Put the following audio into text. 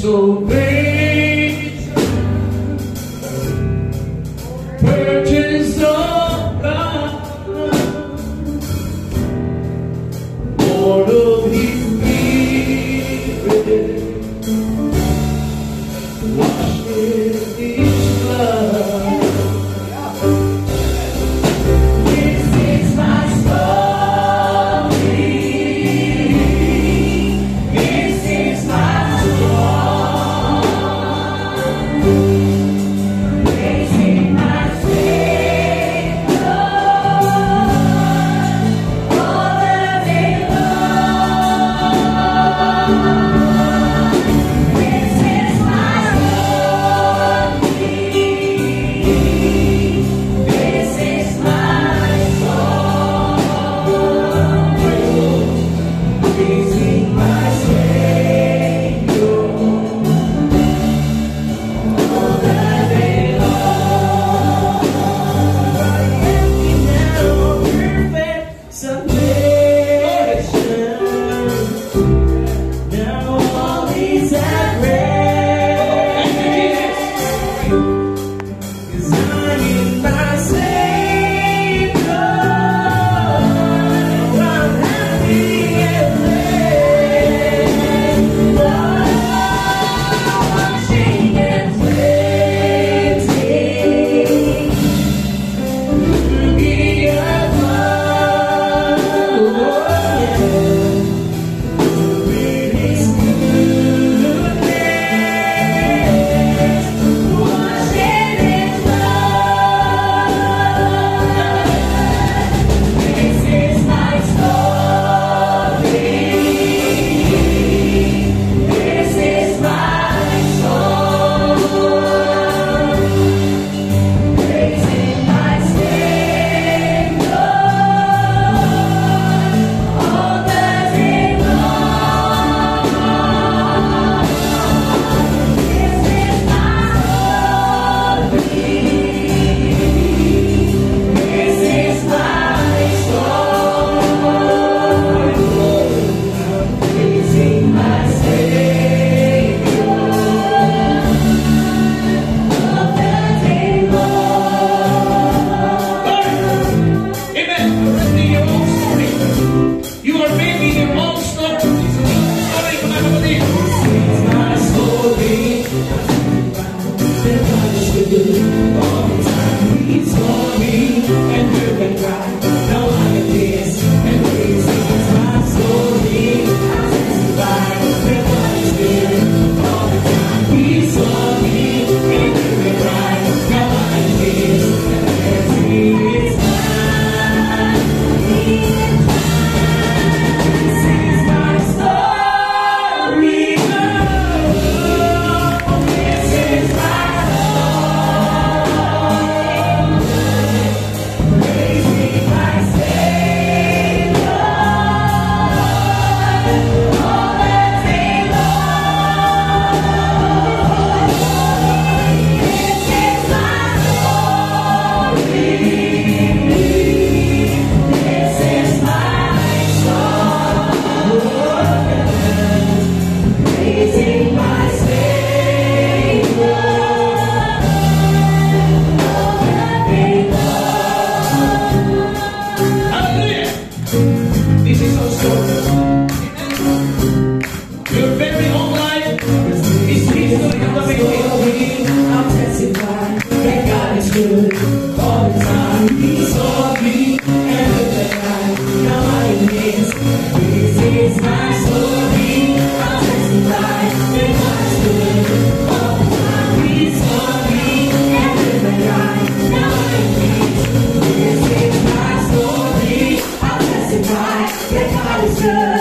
So. Jesus.